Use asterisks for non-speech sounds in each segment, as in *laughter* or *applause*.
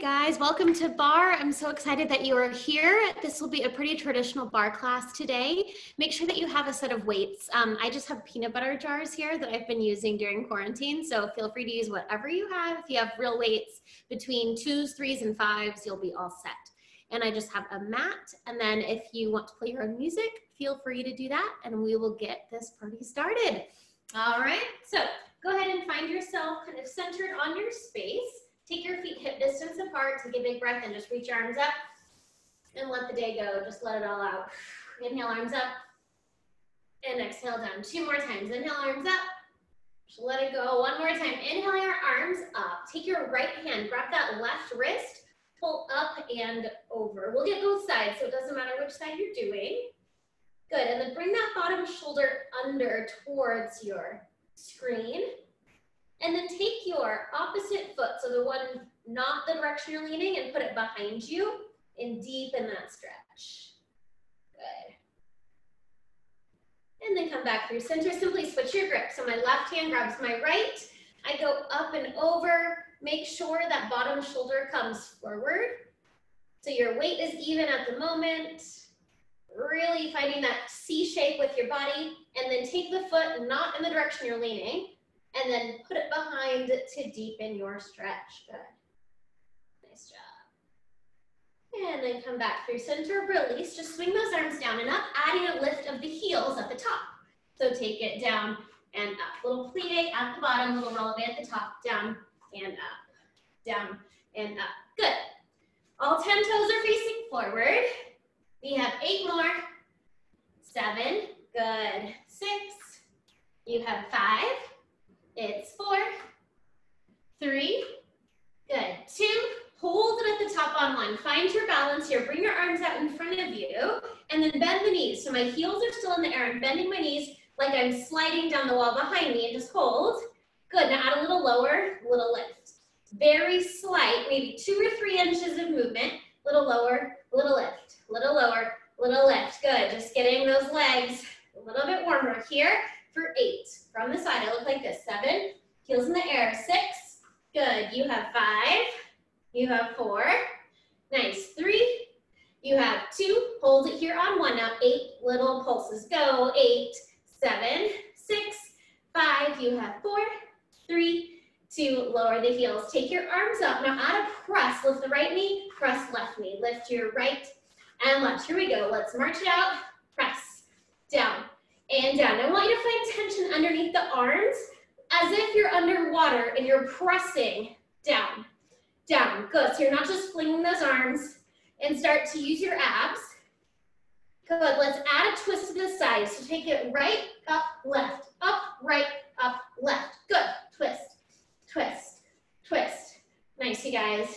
Guys, welcome to barre. I'm so excited that you are here. This will be a pretty traditional barre class today. Make sure that you have a set of weights. Um, I just have peanut butter jars here that I've been using during quarantine, so feel free to use whatever you have. If you have real weights between twos, threes, and fives, you'll be all set. And I just have a mat, and then if you want to play your own music, feel free to do that, and we will get this party started. All right, so go ahead and find yourself kind of centered on your space. Take your feet hip distance apart, take a big breath and just reach your arms up and let the day go. Just let it all out. Inhale, arms up and exhale down. Two more times. Inhale, arms up. Just let it go. One more time. Inhale your arms up. Take your right hand, grab that left wrist, pull up and over. We'll get both sides, so it doesn't matter which side you're doing. Good, and then bring that bottom shoulder under towards your screen. And then take your opposite foot, so the one not the direction you're leaning, and put it behind you and deepen that stretch. Good. And then come back through center. Simply switch your grip. So my left hand grabs my right. I go up and over. Make sure that bottom shoulder comes forward. So your weight is even at the moment. Really finding that C shape with your body. And then take the foot not in the direction you're leaning and then put it behind to deepen your stretch. Good. Nice job. And then come back through center, release. Just swing those arms down and up, adding a lift of the heels at the top. So take it down and up. Little plie at the bottom, little releve at the top, down and up, down and up. Good. All 10 toes are facing forward. We have eight more. Seven, good. Six, you have five, it's four, three, good, two, hold it at the top on one. Find your balance here. Bring your arms out in front of you and then bend the knees. So my heels are still in the air. I'm bending my knees like I'm sliding down the wall behind me and just hold. Good, now add a little lower, little lift. Very slight, maybe two or three inches of movement. Little lower, little lift, little lower, little lift. Good, just getting those legs a little bit warmer here for eight. From the side, I look like this. Seven, heels in the air. Six, good. You have five, you have four. Nice, three, you have two. Hold it here on one. Now eight little pulses. Go, eight, seven, six, five. You have four, three, two. Lower the heels. Take your arms up. Now add a press. Lift the right knee, press left knee. Lift your right and left. Here we go. Let's march it out. Press, down, and down. I want you to find underneath the arms as if you're underwater and you're pressing down, down. Good, so you're not just flinging those arms and start to use your abs. Good, let's add a twist to the side. So take it right, up, left, up, right, up, left. Good, twist, twist, twist. Nice, you guys.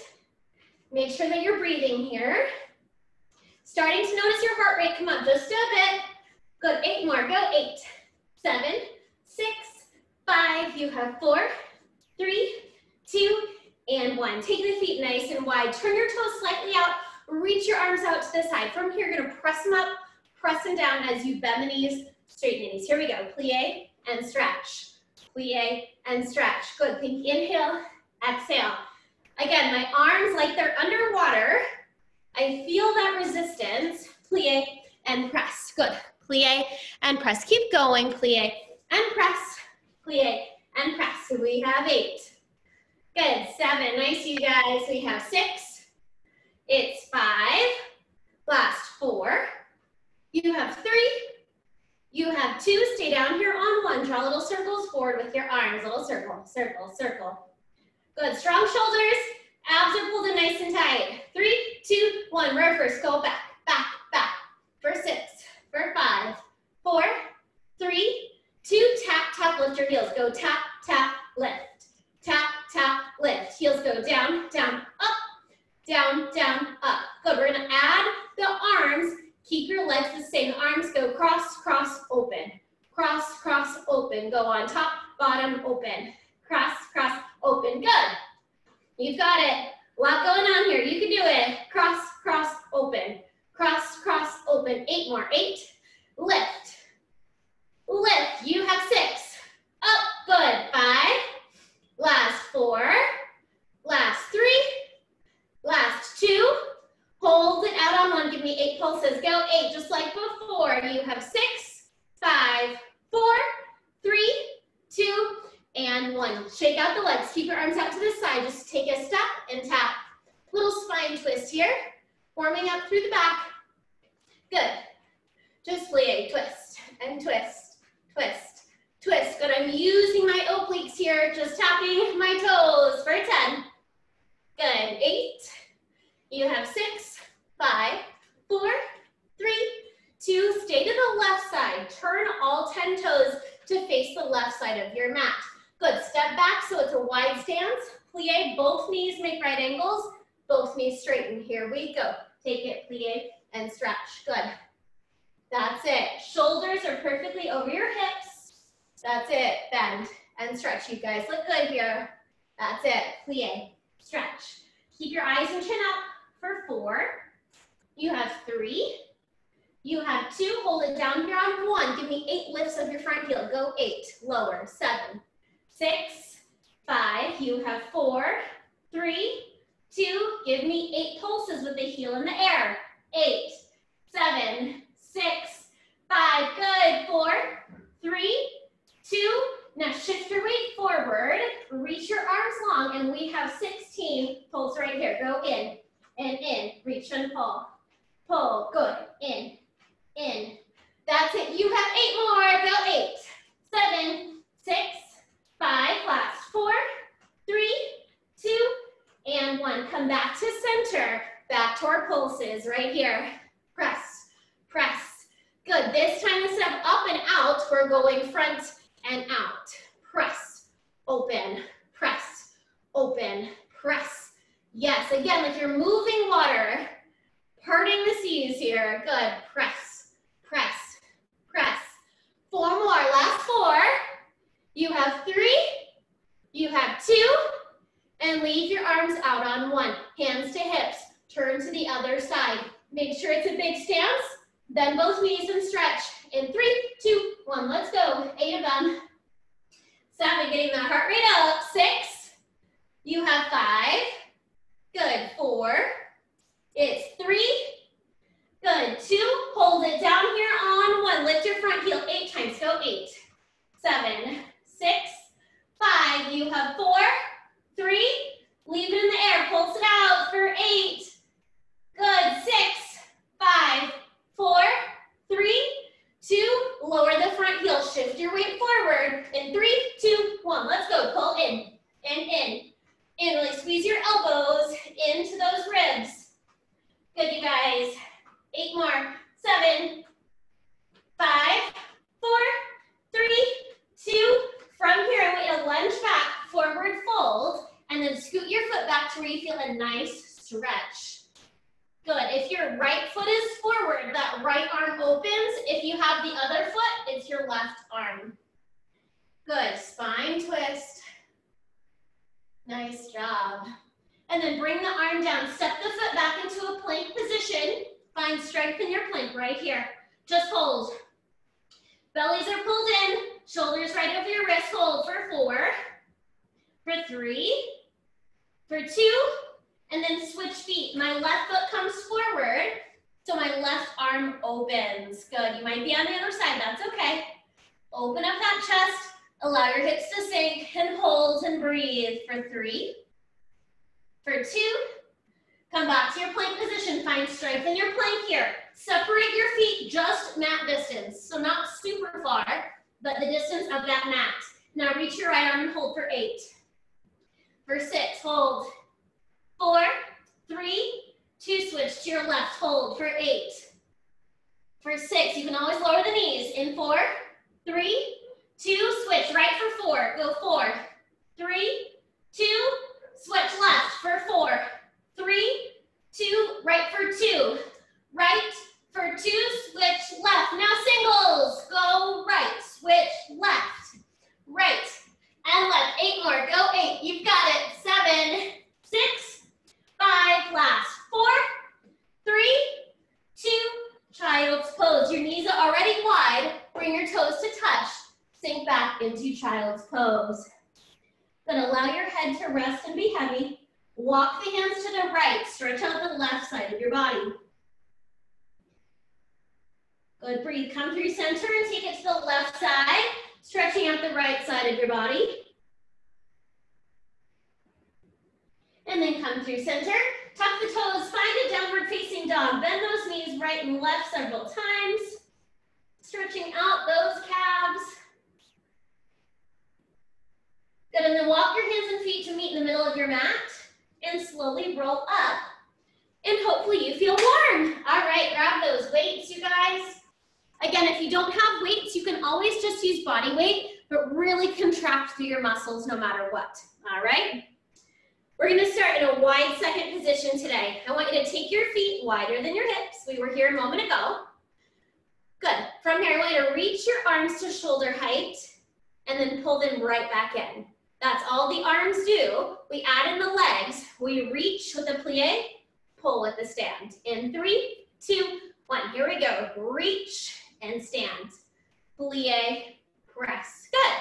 Make sure that you're breathing here. Starting to notice your heart rate come up just a bit. Good, eight more, go, eight, seven, five, you have four, three, two, and one. Take the feet nice and wide. Turn your toes slightly out. Reach your arms out to the side. From here, you're gonna press them up, press them down as you bend the knees, straighten the knees. Here we go, plie and stretch. Plie and stretch. Good, think inhale, exhale. Again, my arms like they're underwater. I feel that resistance. Plie and press. Good plie, and press. Keep going, plie, and press, plie, and press. So we have eight. Good, seven, nice you guys. We have six, it's five, last four. You have three, you have two, stay down here on one. Draw little circles forward with your arms, little circle, circle, circle. Good, strong shoulders, abs are pulled in nice and tight. Three, two, one, reverse, go back, back, back. For six, for five, four, three, two, tap, tap, lift your heels. Go tap, tap, lift. Tap, tap, lift. Heels go down, down, up, down, down, up. Good, we're gonna add the arms. Keep your legs the same. Arms go cross, cross, open. Cross, cross, open. Go on top, bottom, open. Cross, cross, open. Good. You've got it. A lot going on here. You can do it. Cross, cross, open cross, cross, open. Eight more. Eight, lift, lift. You have six. Up, good. Five, last four, last three, You have six, five, four, three, two, and one. Shake out the legs. Keep your arms out to the side. Just take a step and tap. Little spine twist here. Warming up through the back. Good. Just plie, twist and twist, twist, twist. Good, I'm using my obliques here, just tapping my toes for 10. Good, eight. You have six, five, four, three, two. Stay to the left side. Turn all 10 toes to face the left side of your mat. Good, step back so it's a wide stance. Plie, both knees make right angles. Both knees straighten. Here we go. Take it, plie, and stretch. Good. That's it. Shoulders are perfectly over your hips. That's it. Bend and stretch. You guys look good here. That's it. Plie. Stretch. Keep your eyes and chin up for four. You have three. You have two. Hold it down here on one. Give me eight lifts of your front heel. Go eight. Lower. Seven. Six. Five. You have four, three, two, Give me eight pulses with the heel in the air. Eight. Seven six, five, good, four, three, two, now shift your weight forward, reach your arms long, and we have 16 pulls right here. Go in and in, reach and pull, pull, good, in, in. That's it, you have eight more, go eight, seven, six, five, last, four, three, two, and one. Come back to center, back to our pulses right here. Press, press. Good, this time instead of up and out, we're going front and out. Press, open, press, open, press. Yes, again, like you're moving water, parting the seas here. Good, press, press, press. Four more, last four. You have three, you have two, and leave your arms out on one. Hands to hips, turn to the other side. Make sure it's a big stance. Bend both knees and stretch. In three, two, one, let's go. Eight of them. Seven, getting that heart rate up. Six. You have five. Good. Four. It's three. Good. Two. Hold it down here on one. Lift your front heel eight times. Go eight. Seven. You have four. Three. Leave it in the air. Pulse it out for eight. Good. Six. Five four, three, two, lower the front heel, shift your weight forward, in three, two, one, let's go, pull in, and in, and really squeeze your elbows into those ribs. Good, you guys, eight more, seven, five, four, three, two, from here, I want you to lunge back, forward fold, and then scoot your foot back to where you feel a nice stretch. Good. If your right foot is forward, that right arm opens. If you have the other foot, it's your left arm. Good. Spine twist. Nice job. And then bring the arm down. Step the foot back into a plank position. Find strength in your plank right here. Just hold. Bellies are pulled in. Shoulders right over your wrist. Hold for four. For three. For two and then switch feet. My left foot comes forward, so my left arm opens. Good, you might be on the other side, that's okay. Open up that chest, allow your hips to sink, and hold and breathe for three. For two, come back to your plank position, find strength in your plank here. Separate your feet just mat distance, so not super far, but the distance of that mat. Now reach your right arm and hold for eight. For six, hold four, three, two, switch to your left, hold for eight. For six, you can always lower the knees. In four, three, two, switch, right for four, go four, three, two, switch left for four, three, two, right for two, right for two, switch left. Now singles, go right, switch left, right, and left. Eight more, go eight, you've got it. Seven, six, five, last, four, three, two, child's pose. Your knees are already wide. Bring your toes to touch. Sink back into child's pose. Then allow your head to rest and be heavy. Walk the hands to the right. Stretch out the left side of your body. Good, breathe, come through center and take it to the left side, stretching out the right side of your body. And then come through center, tuck the toes, find a downward facing dog. Bend those knees right and left several times, stretching out those calves. Good, and then walk your hands and feet to meet in the middle of your mat and slowly roll up. And hopefully you feel warm. All right, grab those weights, you guys. Again, if you don't have weights, you can always just use body weight, but really contract through your muscles no matter what, all right? We're gonna start in a wide second position today. I want you to take your feet wider than your hips. We were here a moment ago. Good, from here, I want you to reach your arms to shoulder height and then pull them right back in. That's all the arms do. We add in the legs. We reach with a plie, pull with the stand. In three, two, one. Here we go. Reach and stand. Plie, press. Good.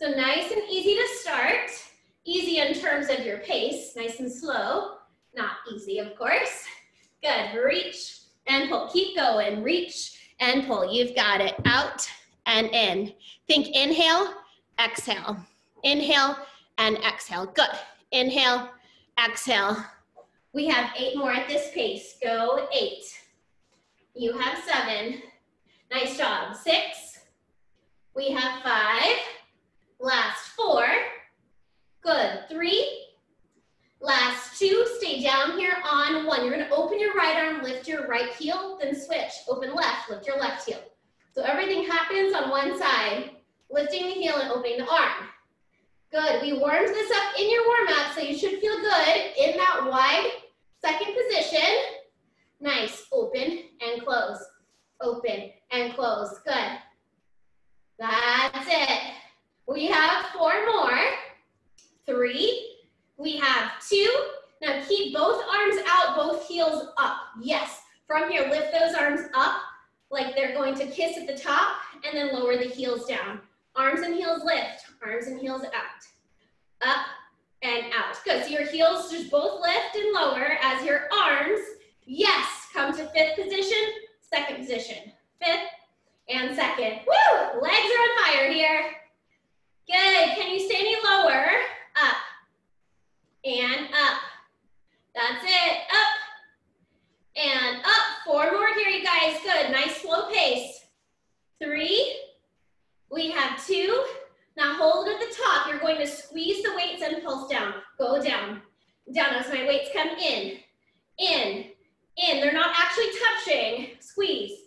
So nice and easy to start. Easy in terms of your pace, nice and slow. Not easy, of course. Good. Reach and pull. Keep going. Reach and pull. You've got it. Out and in. Think inhale, exhale. Inhale and exhale. Good. Inhale, exhale. We have eight more at this pace. Go eight. You have seven. Nice job. Six. We have five. Last four. Good. Three. Last two. Stay down here on one. You're going to open your right arm, lift your right heel, then switch. Open left, lift your left heel. So everything happens on one side. Lifting the heel and opening the arm. Good, we warmed this up in your warm up, so you should feel good in that wide second position. Nice, open and close, open and close, good. That's it. We have four more, three, we have two. Now keep both arms out, both heels up. Yes, from here, lift those arms up like they're going to kiss at the top and then lower the heels down. Arms and heels lift, arms and heels out. Up and out. Good, so your heels just both lift and lower as your arms, yes, come to fifth position, second position, fifth and second. Woo, legs are on fire here. Good, can you stay any lower? Up and up. That's it, up and up. Four more here, you guys. Good, nice slow pace. Three, we have two. Now hold it at the top. You're going to squeeze the weights and pulse down. Go down. Down as my weights come in. In. In. They're not actually touching. Squeeze.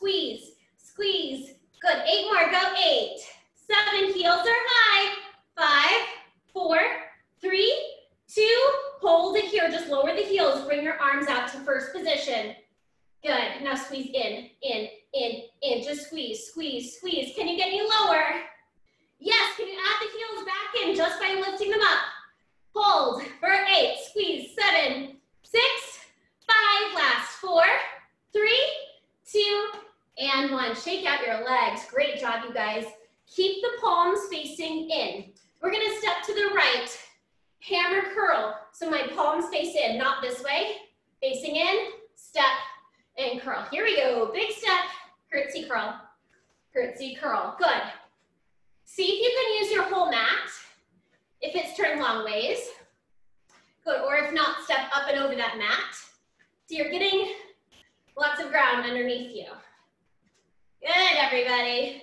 Squeeze. Squeeze. Good. Eight more. Go eight. Seven. Heels are high. Five. Four. Three. Two. Hold it here. Just lower the heels. Bring your arms out to first position. Good. Now squeeze in, in, in, in. Just squeeze, squeeze, squeeze. Can you get any lower? Yes. Can you add the heels back in just by lifting them up? Hold for eight. Squeeze. Seven, six, five. Last four, three, two, and one. Shake out your legs. Great job, you guys. Keep the palms facing in. We're to step to the right. Hammer curl. So my palms face in, not this way. Facing in, step, and curl. Here we go. Big step, curtsy curl, curtsy curl. Good. See if you can use your whole mat if it's turned long ways. Good, or if not, step up and over that mat. So you're getting lots of ground underneath you. Good, everybody.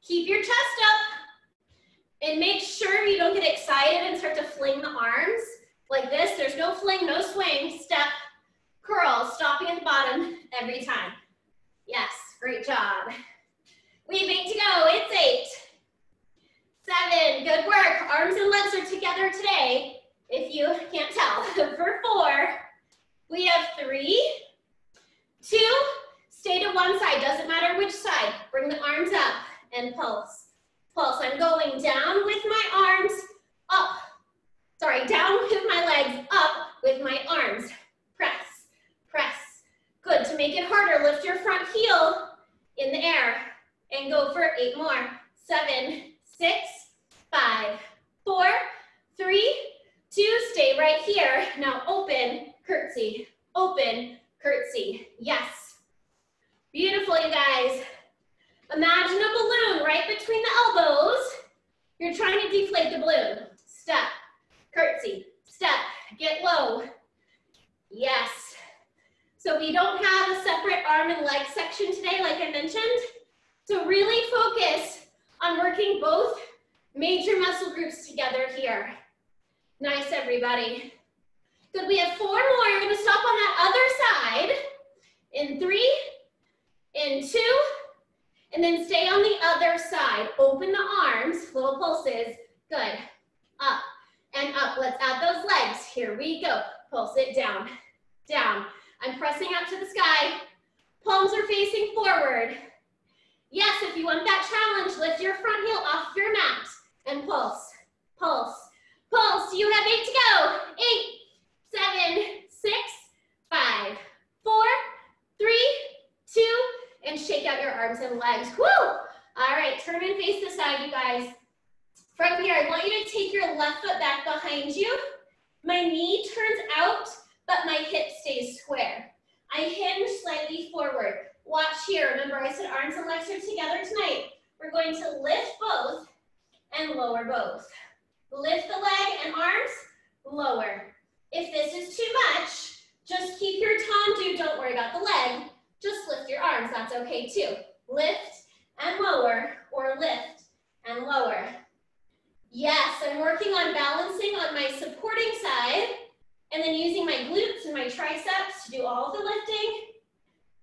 Keep your chest up and make sure you don't get excited and start to fling the arms like this. There's no fling, no swing, step, curl, stopping at the bottom every time. Yes, great job. We have eight to go, it's eight, seven, good work. Arms and legs are together today, if you can't tell. *laughs* For four, we have three, two, stay to one side, doesn't matter which side. Bring the arms up and pulse. Pulse, I'm going down with my arms, up. Sorry, down with my legs, up with my arms. Press press. Good, to make it harder, lift your front heel in the air and go for eight more. Seven, six, five, four, three, two, stay right here. Now open, curtsy, open, curtsy. Yes. Beautiful, you guys. Imagine a balloon right between the elbows. You're trying to deflate the balloon. Step, curtsy, step, get low. Yes. So we don't have a separate arm and leg section today, like I mentioned. So really focus on working both major muscle groups together here. Nice, everybody. Good, we have four more. You're gonna stop on that other side in three, in two, and then stay on the other side. Open the arms, little pulses. Good, up and up. Let's add those legs. Here we go. Pulse it down, down. I'm pressing up to the sky. Palms are facing forward. Yes, if you want that challenge, lift your front heel off your mat and pulse, pulse, pulse. You have eight to go. Eight, seven, six, five, four, three, two, and shake out your arms and legs. Woo! All right, turn and face the side, you guys. From here, I want you to take your left foot back behind you. My knee turns out, but my hip stays square. I hinge slightly forward. Watch here. Remember, I said arms and legs are together tonight. We're going to lift both and lower both. Lift the leg and arms, lower. If this is too much, just keep your tom do, don't worry about the leg. Just lift your arms, that's okay too. Lift and lower, or lift and lower. Yes, I'm working on balancing on my supporting side, and then using my glutes and my triceps to do all the lifting,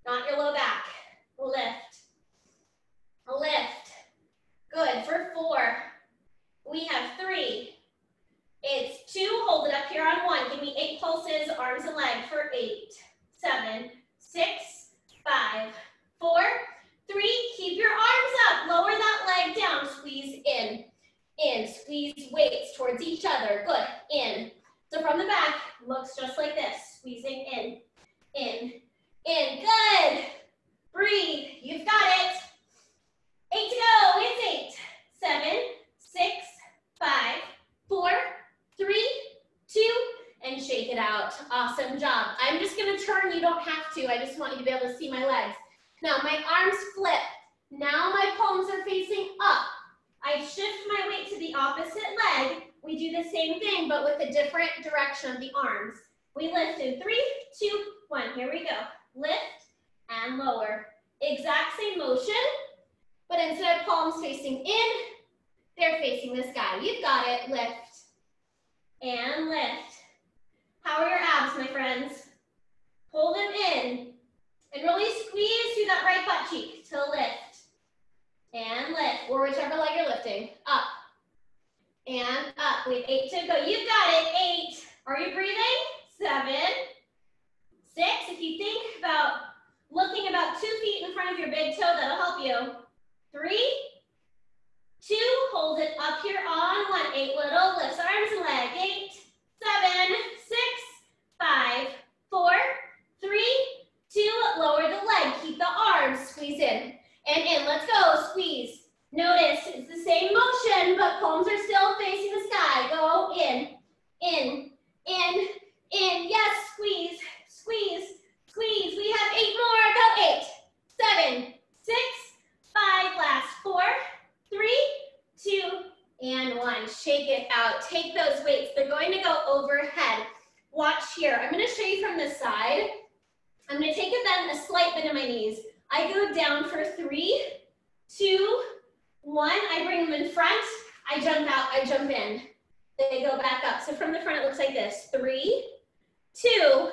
not your low back. Lift, lift. Good, for four. We have three, it's two, hold it up here on one. Give me eight pulses, arms and legs for eight, seven, six, five, four, three. Keep your arms up. Lower that leg down. Squeeze in, in. Squeeze weights towards each other. Good. In. So from the back, looks just like this. Squeezing in, in, in. Good. Breathe. You've got it. Eight to go. It's eight, seven, six, five, four, three, two, and shake it out. Awesome job. I'm just gonna turn, you don't have to, I just want you to be able to see my legs. Now my arms flip. Now my palms are facing up. I shift my weight to the opposite leg. We do the same thing, but with a different direction of the arms. We lift in three, two, one. Here we go. Lift and lower. Exact same motion, but instead of palms facing in, they're facing the sky. You've got it. Lift and lift. How are your abs, my friends? Pull them in and really squeeze through that right butt cheek to lift and lift, or whichever leg you're lifting. Up and up. We have eight to go. You've got it. Eight. Are you breathing? Seven, six. If you think about looking about two feet in front of your big toe, that'll help you. Three, two, hold it up here on one, eight little, lifts arms and leg, eight, seven, five, four, three, two, lower the leg, keep the arms, squeeze in, and in, let's go, squeeze. Notice it's the same motion, but palms are still facing the sky. Go in, in, in, in, yes, squeeze, squeeze, squeeze. We have eight more, go eight, seven, six, five, last four, three, two, and one. Shake it out. Take those weights. They're going to go overhead. Watch here. I'm going to show you from the side. I'm going to take a bend, a slight bend in my knees. I go down for three, two, one. I bring them in front. I jump out. I jump in. They go back up. So from the front, it looks like this. Three, two,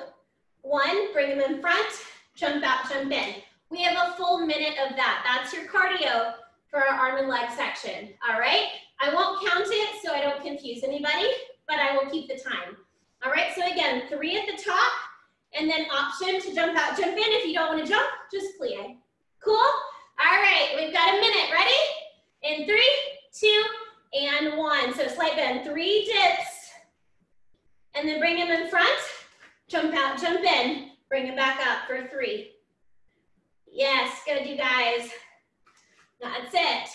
one. Bring them in front. Jump out, jump in. We have a full minute of that. That's your cardio for our arm and leg section, all right? I won't count it so I don't confuse anybody, but I will keep the time. All right, so again, three at the top, and then option to jump out. Jump in if you don't wanna jump, just plie. Cool? All right, we've got a minute, ready? In three, two, and one. So slight bend, three dips, and then bring them in front, jump out, jump in, bring them back up for three. Yes, good, you guys. That's it.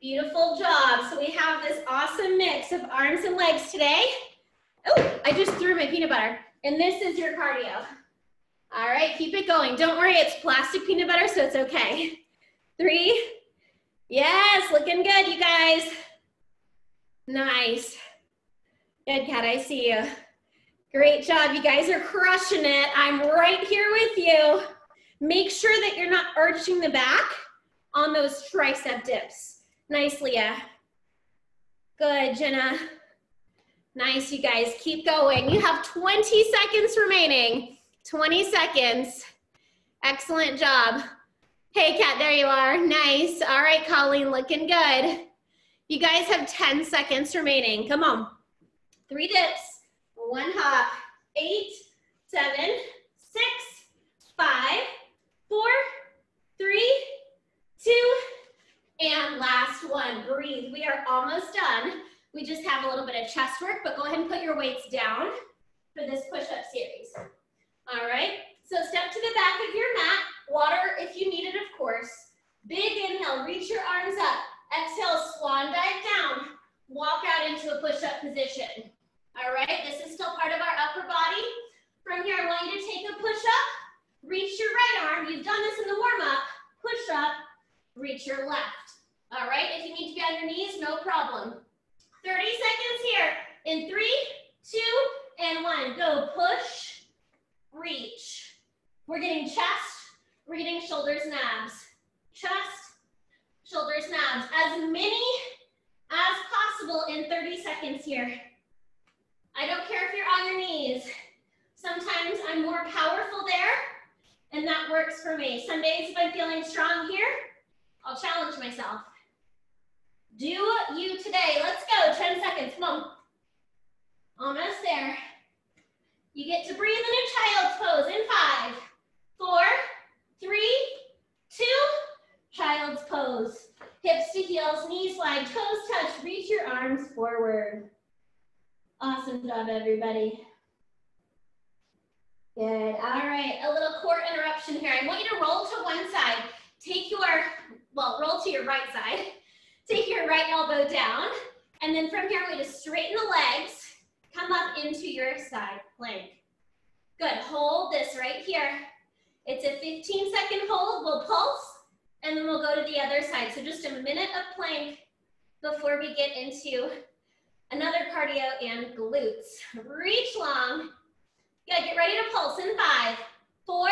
Beautiful job. So we have this awesome mix of arms and legs today. Oh, I just threw my peanut butter. And this is your cardio. All right, keep it going. Don't worry, it's butter, so it's okay. Three. Yes, looking good, you guys. Nice. Good, Kat, I see you. Great job, you guys are crushing it. I'm right here with you. Make sure that you're not arching the back on those tricep dips. Nice, Leah. Good, Jenna. Nice, you guys. Keep going. You have 20 seconds remaining. 20 seconds. Excellent job. Hey, Kat, there you are. Nice. All right, Colleen, looking good. You guys have 10 seconds remaining. Come on. Three dips, one hop. Eight, seven, six, five, four, three, two, and last one. Breathe. We are almost done. We just have a little bit of chest work, but go ahead and put your weights down for this push-up series. All right, so step to the back of your mat. Water if you need it, of course. Big inhale, reach your arms up. Exhale, swan dive down. Walk out into a push-up position. All right, this is still part of our upper body. From here, I want you to take a push-up. Reach your right arm. You've done this in the warm-up. Push up, reach your left. All right, if you need to be on your knees, no problem. 30 seconds here. In three, two, and one. Go push, reach. We're getting chest, getting shoulders and abs. Chest, shoulders and abs. As many as possible in 30 seconds here. I don't care if you're on your knees. Sometimes I'm more powerful there, and that works for me. Some days if I'm feeling strong here, I'll challenge myself. Do you today. Let's go, 10 seconds, come on. Almost there. You get to breathe in a child's pose in five, four, three, two, child's pose. Hips to heels, knees wide, toes touch, reach your arms forward. Awesome job, everybody. Good, all right, a little core interruption here. I want you to roll to one side. Take your, well, roll to your right side. Take your right elbow down, and then from here, going to straighten the legs, come up into your side plank. Good, hold this right here. It's a 15 second hold, we'll pulse, and then we'll go to the other side. So just a minute of plank before we get into another cardio and glutes. Reach long. Good, get ready to pulse in five, four,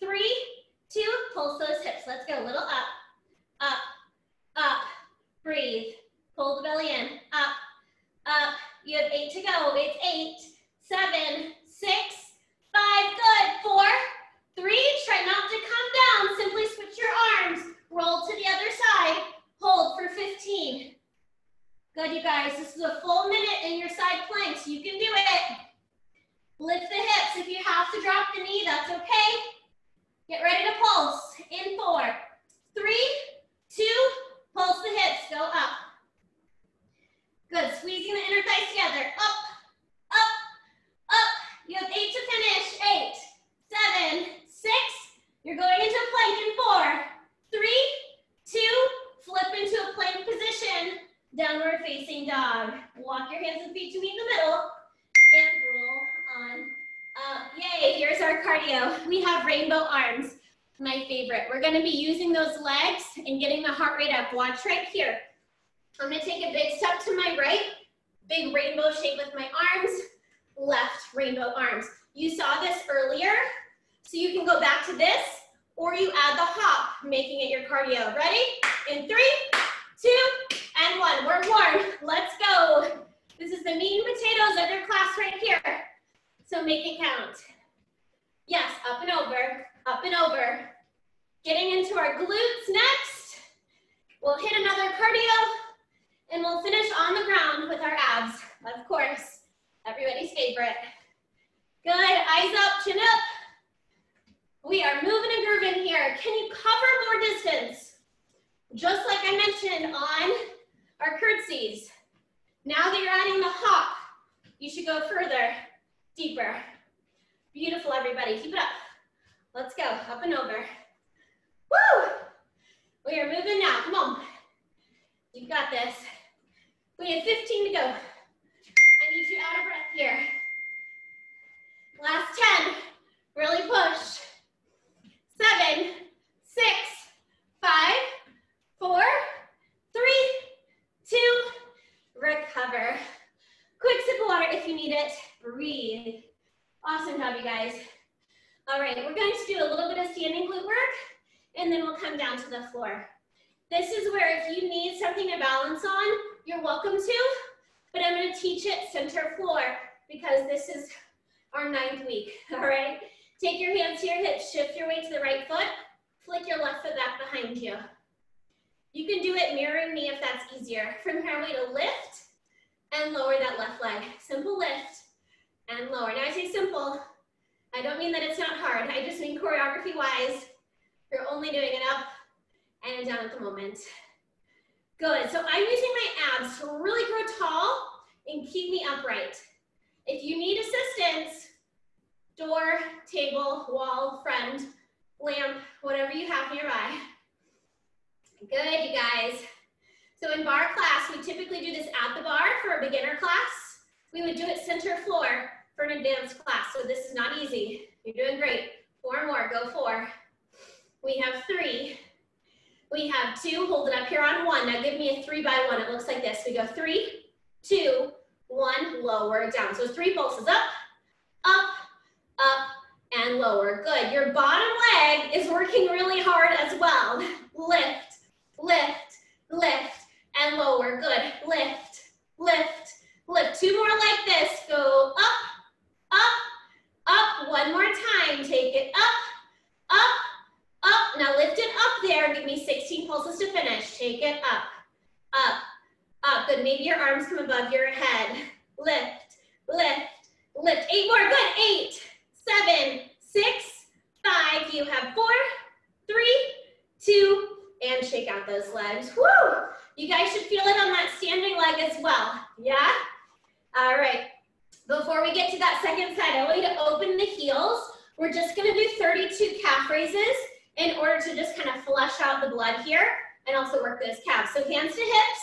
three, two, pulse those hips. Let's go, a little up, up, up, breathe. Pull the belly in, up, up. You have eight to go. It's eight, seven, six, five, good. Four, three, try not to come down. Simply switch your arms. Roll to the other side. Hold for 15. Good, you guys. This is a full minute in your side planks. You can do it. Lift the hips. If you have to drop the knee, that's okay. Get ready to pulse. In four, three, two, Pulse the hips, go up. Good, squeezing the inner thighs together. Up, up, up. You have eight to finish. Eight, seven, six. You're going into plank in four, three, two, flip into a plank position. Downward facing dog. Walk your hands and feet to meet in the middle and roll on up. Yay, here's our cardio. We have rainbow arms my favorite. We're gonna be using those legs and getting the heart rate up. Watch right here. I'm gonna take a big step to my right, big rainbow shape with my arms, left rainbow arms. You saw this earlier, so you can go back to this, or you add the hop, making it your cardio. Ready? In three, two, and one. We're warm. Let's go. This is the meat and potatoes of your class right here. So make it count. Yes, up and over up and over. Getting into our glutes next. We'll hit another cardio and we'll finish on the ground with our abs, of course, everybody's favorite. Good, eyes up, chin up. We are moving and grooving here. Can you cover more distance? Just like I mentioned on our curtsies. Now that you're adding the hop, you should go further, deeper. Beautiful, everybody. Keep it up. Let's go, up and over. Woo! We are moving now, come on. You've got this. We have 15 to go. I need you out of breath here. Last 10, really push seven, six, five, four, three, two, recover. Quick sip of water if you need it. Breathe. Awesome job, you guys. All right, we're going to do a little bit of standing glute work, and then we'll come down to the floor. This is where if you need something to balance on, you're welcome to, but I'm gonna teach it center floor because this is our ninth week, *laughs* all right? Take your hands to your hips, shift your weight to the right foot, flick your left foot back behind you. You can do it mirroring me if that's easier. *laughs* From here, I want you to lift and lower that left leg. Simple lift and lower. Now I say simple, I don't mean that it's not hard. I just mean choreography wise, you're only doing it up and down at the moment. Good, so I'm using my abs to really grow tall and keep me upright. If you need assistance, door, table, wall, friend, lamp, whatever you have nearby. Good, you guys. So in barre class, we typically do this at the barre for a beginner class. We would do it center floor for an advanced class, so this is not easy. You're doing great. Four more, go four. We have three. We have two, hold it up here on one. Now give me a three by one. It looks like this. We go three, two, one, lower, down. So three pulses up, up, up, and lower. Good. Your bottom leg is working really hard as well. Lift, lift, lift, and lower. Good. Lift, lift, lift. Two more like this. Go up, up, up. One more time. Take it up, up, up. Now lift it up there. Give me 16 pulses to finish. Take it up, up, up. Good. Maybe your arms come above your head. Lift, lift, lift. Eight more. Good. Eight, seven, six, five. You have four, three, two, and shake out those legs. Woo! You guys should feel it on that standing leg as well. Yeah? All right. Before we get to that second side, I want you to open the heels. We're just gonna do 32 calf raises in order to just kind of flush out the blood here and also work those calves. So hands to hips,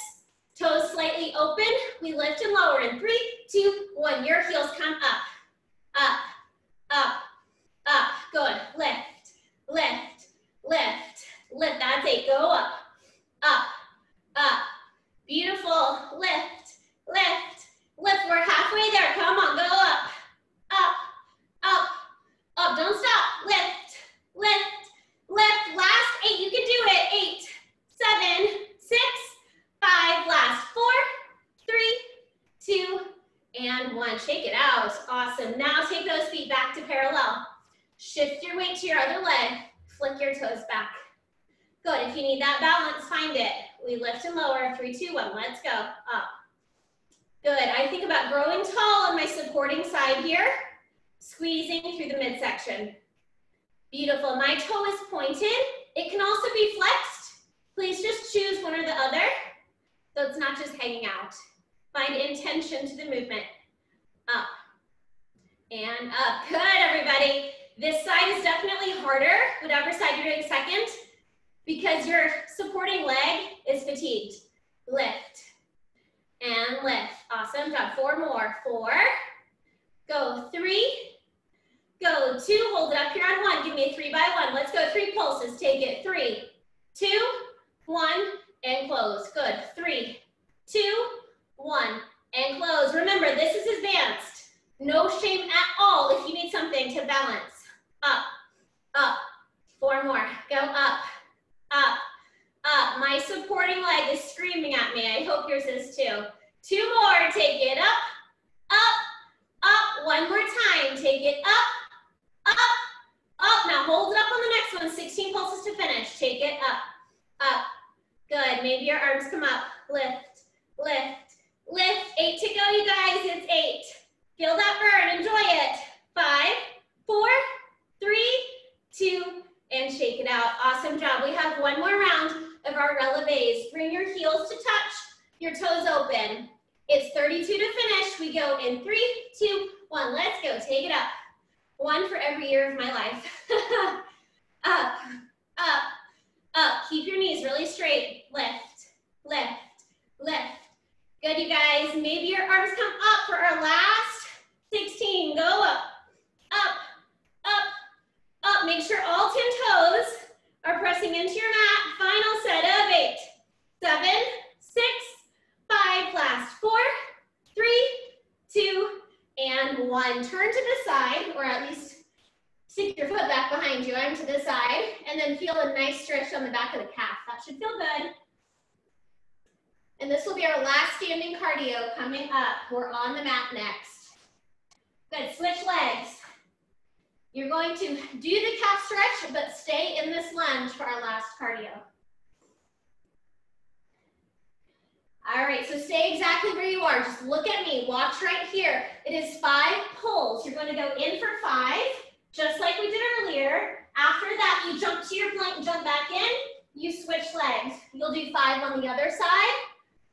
toes slightly open. We lift and lower in three, two, one. Your heels come up, up, up, up. Good. Lift, lift, lift, lift. That's it. Go up, up, up. Beautiful. Lift, lift, lift. We're halfway there. Come on. Go up, up, up, up. Don't stop. Lift, lift, lift. Last eight. You can do it. Eight, seven, six, five. Last four, three, two, and one. Shake it out. Awesome. Now take those feet back to parallel. Shift your weight to your other leg. Flick your toes back. Good. If you need that balance, find it. We lift and lower. Three, two, one. Let's go. Up. Good. I think about growing tall on my supporting side here. Squeezing through the midsection. Beautiful. My toe is pointed. It can also be flexed. Please just choose one or the other. So it's not just hanging out. Find intention to the movement. Up and up. Good, everybody. This side is definitely harder, whatever side you're doing second, because your supporting leg is fatigued. Lift and lift. Awesome got Four more. Four. Go three. Go two. Hold it up here on one. Give me a three by one. Let's go. Three pulses. Take it. Three, two, one, and close. Good. Three, two, one, and close. Remember, this is advanced. No shame at all if you need something to balance. Up, up. Four more. Go up, up, up. My supporting leg is screaming at me. I hope yours is too. Two more. Take it up, up, up. One more time. Take it up, up, up. Now hold it up on the next one. 16 pulses to finish. Take it up, up. Good. Maybe your arms come up. Lift, lift, lift. Eight to go, you guys. It's eight. Feel that burn. Enjoy it. Five, four, three, two, and shake it out. Awesome job. We have one more round of our releves. Bring your heels to touch, your toes open. It's 32 to finish. We go in three, two, one. Let's go. Take it up. One for every year of my life. *laughs* up, up, up. Keep your knees really straight. Lift, lift, lift. Good, you guys. Maybe your arms come up for our last 16. Go up, up, up, up. Make sure all 10 toes are pressing into your mat. Final set of eight, seven, six, five. Last four, three, two, and one, turn to the side, or at least stick your foot back behind you. I'm to the side, and then feel a nice stretch on the back of the calf. That should feel good. And this will be our last standing cardio coming up. We're on the mat next. Good, switch legs. You're going to do the calf stretch, but stay in this lunge for our last cardio. All right, so stay exactly where you are. Just look at me, watch right here. It is five pulls. You're going to go in for five, just like we did earlier. After that, you jump to your plank, jump back in, you switch legs. You'll do five on the other side,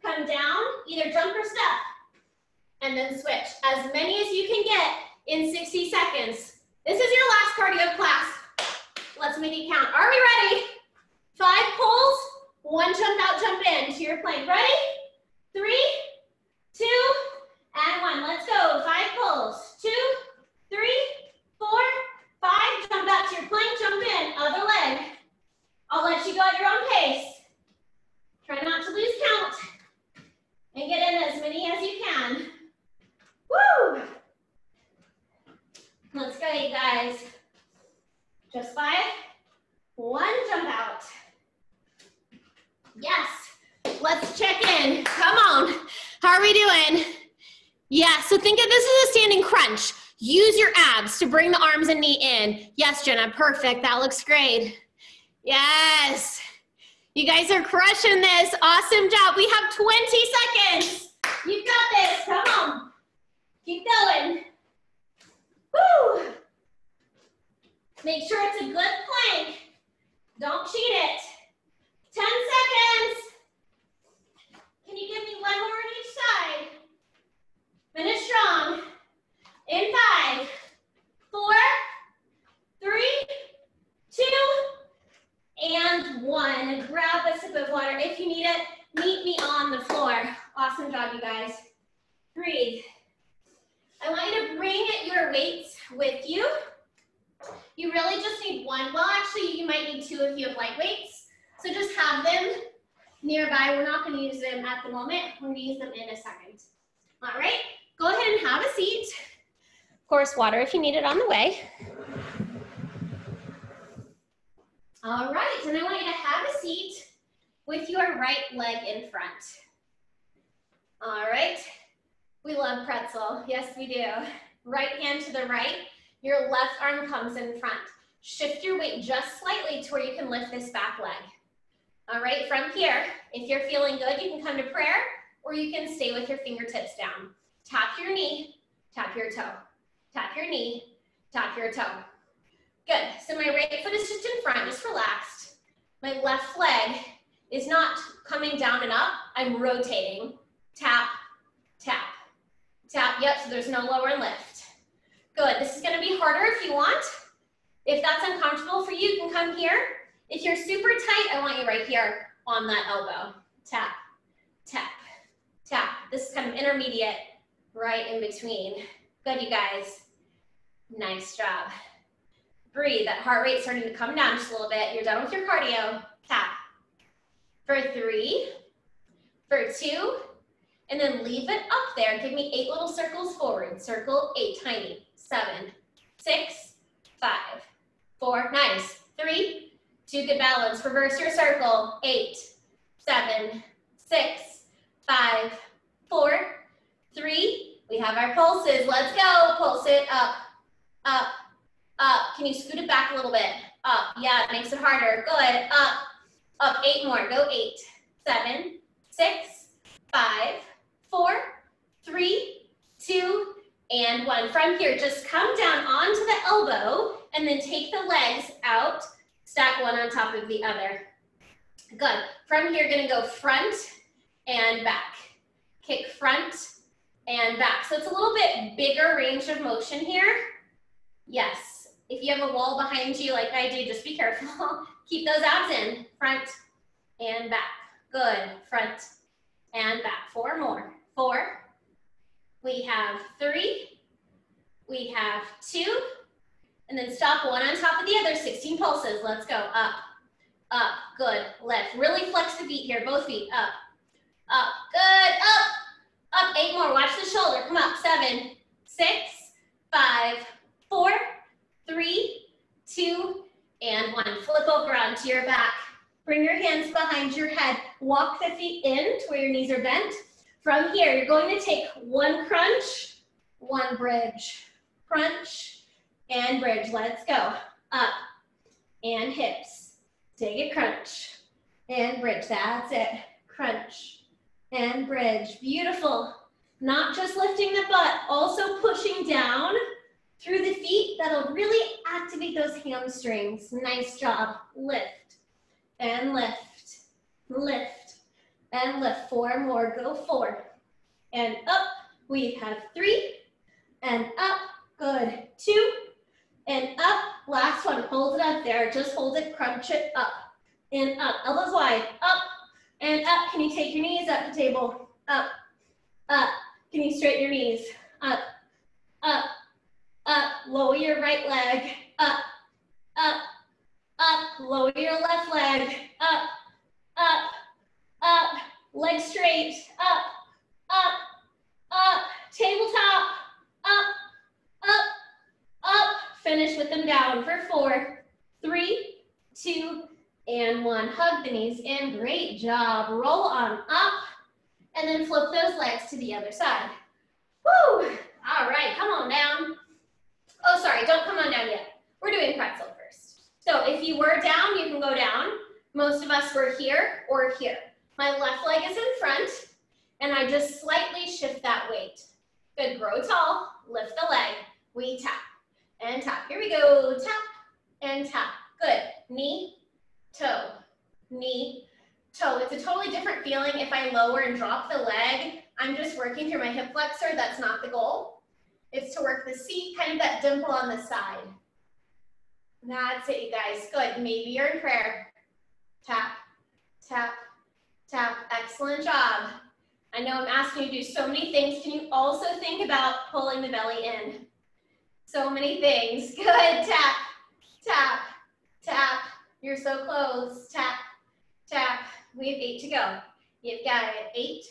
come down, either jump or step, and then switch. As many as you can get in 60 seconds. This is your last cardio class. Let's make it count. Are we ready? Five pulls, one jump out, jump in to your plank. Ready? Three, two, and one. Let's go. Five pulls. Two, three, four, five. Jump out to your plank, jump in. Other leg. I'll let you go at your own pace. Try not to lose count. And get in as many as you can. Woo! Let's go, you guys. Just five. One jump out. Yes. Let's check in. Come on. How are we doing? Yeah, so think of this as a standing crunch. Use your abs to bring the arms and knee in. Yes, Jenna, perfect. That looks great. Yes. You guys are crushing this. Awesome job. We have 20 seconds. You got this. Come on. Keep going. Woo! Make sure it's a good plank. Don't cheat it. 10 seconds. Can you give me one more on each side? Finish strong. In five, four, three, two, and one. Grab a sip of water. If you need it, meet me on the floor. Awesome job, you guys. Breathe. I want you to bring your weights with you. You really just need one. Well, actually, you might need two if you have light weights. So just have them nearby. We're not going to use them at the moment. We're going to use them in a second. All right, go ahead and have a seat. Of course, water if you need it on the way. All right, and I want you to have a seat with your right leg in front. All right, we love pretzel. Yes, we do. Right hand to the right, your left arm comes in front. Shift your weight just slightly to where you can lift this back leg. All right, from here, if you're feeling good, you can come to prayer or you can stay with your fingertips down. Tap your knee, tap your toe. Tap your knee, tap your toe. Good, so my right foot is just in front, just relaxed. My left leg is not coming down and up, I'm rotating. Tap, tap, tap, yep, so there's no lower lift. Good, this is gonna be harder if you want. If that's uncomfortable for you, you can come here. If you're super tight, I want you right here on that elbow. Tap, tap, tap. This is kind of intermediate, right in between. Good, you guys. Nice job. Breathe, that heart rate starting to come down just a little bit. You're done with your cardio. Tap. For three, for two, and then leave it up there. Give me eight little circles forward. Circle eight, tiny. Seven, six, five, four, nice. Three, two, good balance. Reverse your circle. Eight, seven, six, five, four, three. We have our pulses. Let's go. Pulse it up, up, up. Can you scoot it back a little bit? Up. Yeah, it makes it harder. Good. Up, up. Eight more. Go eight, seven, six, five, four, three, two, and one. From here, just come down onto the elbow and then take the legs out, stack one on top of the other. Good. From here, gonna go front and back. Kick front and back. So it's a little bit bigger range of motion here. Yes. If you have a wall behind you like I do, just be careful. *laughs* Keep those abs in. Front and back. Good. Front and back. Four more. Four. We have three. We have two. And then stop one on top of the other. 16 pulses. Let's go. Up. Up. Good. Lift. Really flex the feet here. Both feet. Up. Up. Good. Up. Up. Eight more. Watch the shoulder. Come up. Seven, six, five, four, three, two, and one. Flip over onto your back. Bring your hands behind your head. Walk the feet in to where your knees are bent. From here, you're going to take one crunch, one bridge. Crunch and bridge. Let's go. Up and hips. Take a crunch and bridge. That's it. Crunch and bridge. Beautiful. Not just lifting the butt, also pushing down through the feet. That'll really activate those hamstrings. Nice job. Lift and lift, lift and lift. Four more. Go four and up. We have three and up. Good. Two and up. Last one. Hold it up there. Just hold it. Crunch it up and up. Elbows wide. Up and up. Can you take your knees up the table? Up, up. Can you straighten your knees? Up, up, up. Lower your right leg. Up, up, up. Lower your left leg. Up, up, up. Leg straight. Up, up, up. Tabletop. Up, up, up. Finish with them down for four, three, two, and one. Hug the knees in. Great job. Roll on up and then flip those legs to the other side. Woo! All right, come on down. Oh, sorry, don't come on down yet. We're doing pretzel first. So if you were down, you can go down. Most of us were here or here. My left leg is in front, and I just slightly shift that weight. Good, grow tall, lift the leg. We tap and tap. Here we go, tap and tap. Good, knee, toe, knee, toe. It's a totally different feeling if I lower and drop the leg. I'm just working through my hip flexor. That's not the goal. It's to work the seat, kind of that dimple on the side. That's it, you guys. Good. Maybe you're in prayer. Tap, tap, tap. Excellent job. I know I'm asking you to do so many things. Can you also think about pulling the belly in? So many things. *laughs* Good. Tap, tap, tap. You're so close. Tap, tap. We have eight to go. You've got it. Eight,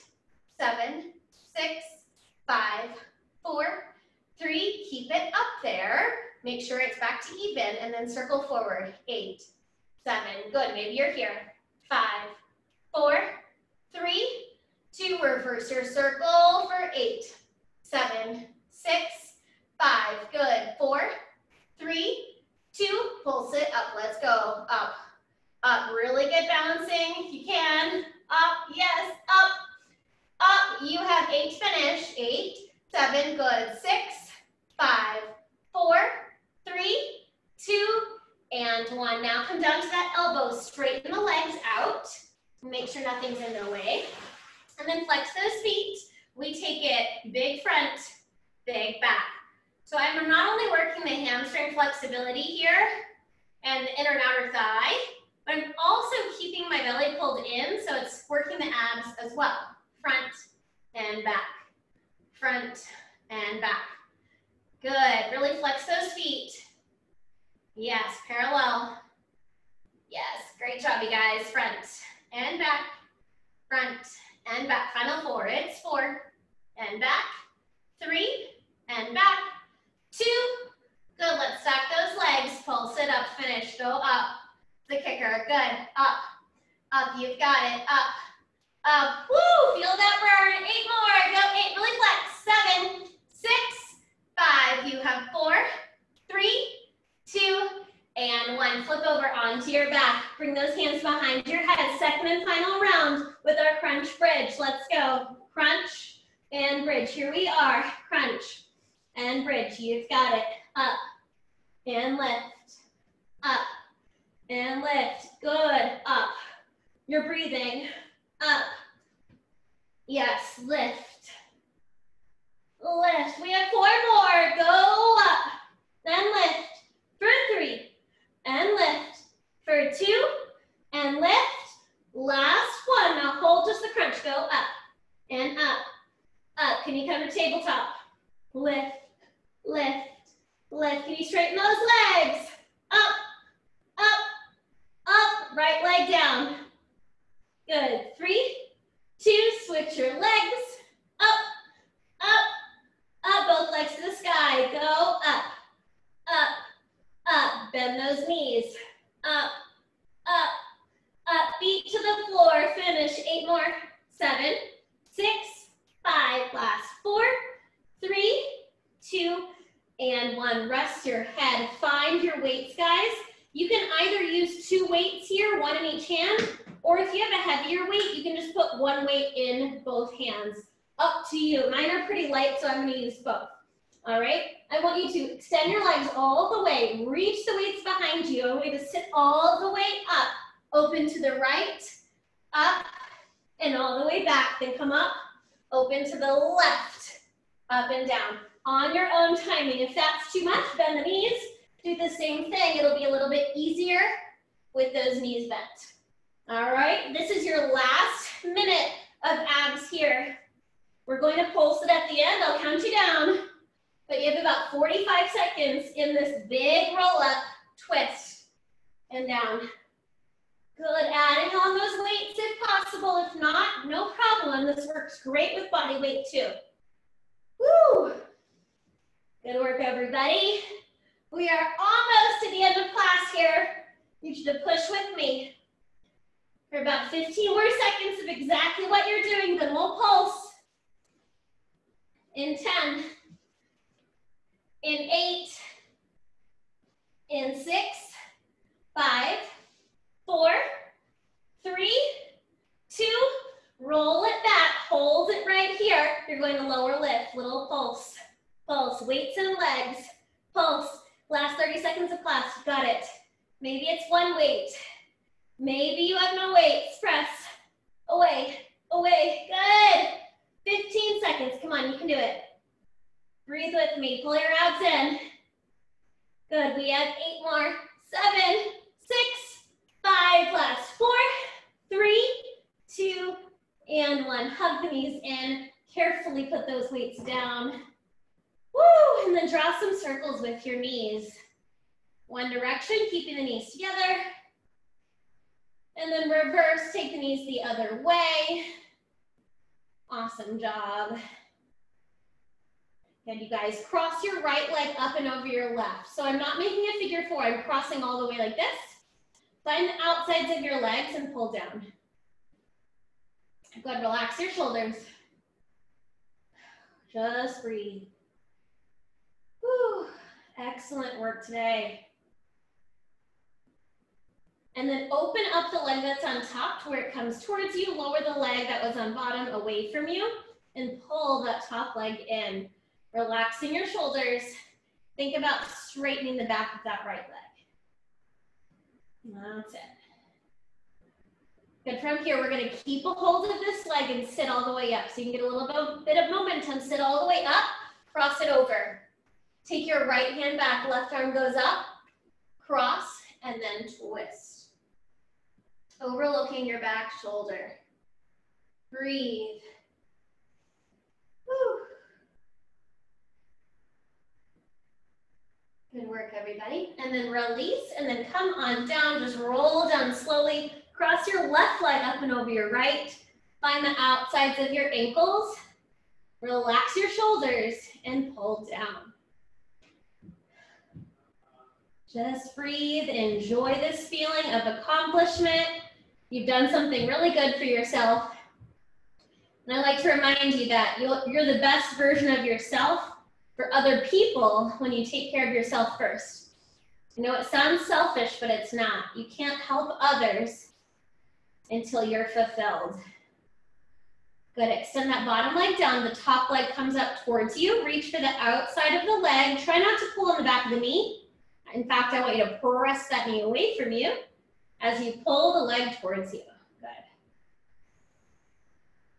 seven, six, five, four, three. Keep it up there. Make sure it's back to even and then circle forward. Eight, seven. Good. Maybe you're here. Five, four, three, two. Reverse your circle for eight, seven, six, five. Good. Four, three, two, pulse it up, let's go, up, up, really good balancing, if you can, up, yes, up, up, you have eight finish, eight, seven, good, six, five, four, three, two, and one. Now come down to that elbow, straighten the legs out, make sure nothing's in the way, and then flex those feet, we take it big front, big back, so I'm not only working the hamstring flexibility here and the inner and outer thigh, but I'm also keeping my belly pulled in, so it's working the abs as well. Front and back, front and back. Good, really flex those feet. Yes, parallel. Yes, great job, you guys. Front and back, front and back. Final four, it's four. And back, three. And back, two. Good, let's stack those legs, pulse it up, finish, go up. The kicker, good, up, up, you've got it, up, up, woo, feel that burn, eight more, go, eight, really flex, seven, six, five, you have four, three, two, and one. Flip over onto your back. Bring those hands behind your head. Second and final round with our crunch bridge. Let's go. Crunch and bridge. Here we are. Crunch and bridge. You've got it. Up and lift. Up and lift. Good. Up. You're breathing. Up. Yes, lift. Lift. We have four more. Go up. Then lift for three. And lift for two. And lift. Last one. Now hold just the crunch. Go up and up. Up. Can you come to tabletop? Lift lift, lift. Can you straighten those legs? Up, up, up. Right leg down. Good. Three, two, switch your legs. Up, up, up. Both legs to the sky. Go up. bend those knees. Up, up, up, feet to the floor. Finish, eight more. Seven, six, five, last four, three, two, and one. Rest your head. Find your weights, guys. You can either use two weights here, one in each hand, or if you have a heavier weight, you can just put one weight in both hands. Up to you. Mine are pretty light, so I'm gonna use both. All right, I want you to extend your legs all the way, reach the weights behind you. I want you to sit all the way up, open to the right, up, and all the way back. Then come up, open to the left, up and down. On your own timing. If that's too much, bend the knees. Do the same thing. It'll be a little bit easier with those knees bent. All right, this is your last minute of abs here. We're going to pulse it at the end. I'll count you down. But you have about 45 seconds in this big roll up, twist, and down. Good, adding on those weights if possible. If not, no problem. This works great with body weight too. Woo! Good work, everybody. We are almost to the end of class here. Need you should push with me for about 15 more seconds of exactly what you're doing, then we'll pulse. In 10, in eight, in six, five, four, three, two, roll it back, hold it right here. You're going to lower lift, little pulse, pulse, weights and legs, pulse. Last 30 seconds of class, got it. Maybe it's one weight. Maybe you have no weights, press, away, away, good. 15 seconds, come on, you can do it. Breathe with me. Pull your abs in. Good. We have eight more. Seven, six, five, last four, three, two, and one. Hug the knees in. Carefully put those weights down. Woo! And then draw some circles with your knees. One direction, keeping the knees together. And then reverse, take the knees the other way. Awesome job. And you guys cross your right leg up and over your left. So I'm not making a figure four, I'm crossing all the way like this. The outsides of your legs and pull down. Good, relax your shoulders. Just breathe. Whew. Excellent work today. And then open up the leg that's on top to where it comes towards you. Lower the leg that was on bottom away from you and pull that top leg in. Relaxing your shoulders. Think about straightening the back of that right leg. That's it. Good, from here, we're gonna keep a hold of this leg and sit all the way up. So you can get a little bit of momentum, sit all the way up, cross it over. Take your right hand back, left arm goes up, cross, and then twist. Overlooking your back shoulder. Breathe. Whew. Good work, everybody. And then release, and then come on down. Just roll down slowly. Cross your left leg up and over your right. Find the outsides of your ankles. Relax your shoulders and pull down. Just breathe. Enjoy this feeling of accomplishment. You've done something really good for yourself. And I like to remind you that you're the best version of yourself for other people when you take care of yourself first. I know it sounds selfish, but it's not. You can't help others until you're fulfilled. Good, extend that bottom leg down. The top leg comes up towards you. Reach for the outside of the leg. Try not to pull on the back of the knee. In fact, I want you to press that knee away from you as you pull the leg towards you. Good.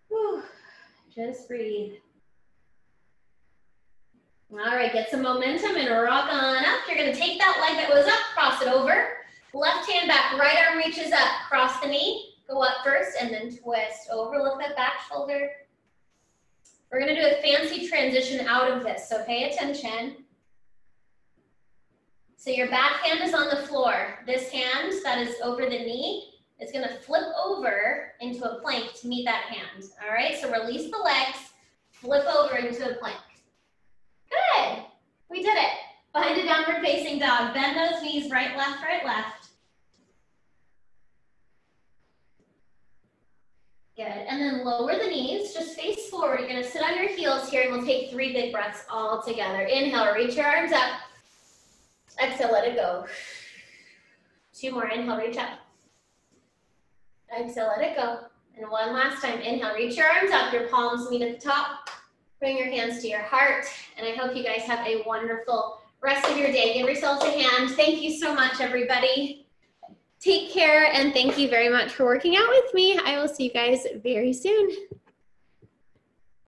Whew. Just breathe. All right, get some momentum and rock on up. You're gonna take that leg that was up, cross it over. Left hand back, right arm reaches up, cross the knee, go up first and then twist. over, Overlook that back shoulder. We're gonna do a fancy transition out of this, so pay attention. So your back hand is on the floor. This hand that is over the knee is gonna flip over into a plank to meet that hand. All right, so release the legs, flip over into a plank. Good. We did it. Behind a downward facing facing dog. Bend those knees, right, left, right, left. Good, and then lower the knees, just face forward. You're gonna sit on your heels here and we'll take three big breaths all together. Inhale, reach your arms up. Exhale, let it go. Two more, inhale, reach up. Exhale, let it go. And one last time, inhale, reach your arms up, your palms meet at the top. Bring your hands to your heart. And I hope you guys have a wonderful rest of your day. Give yourselves a hand. Thank you so much, everybody. Take care and thank you very much for working out with me. I will see you guys very soon.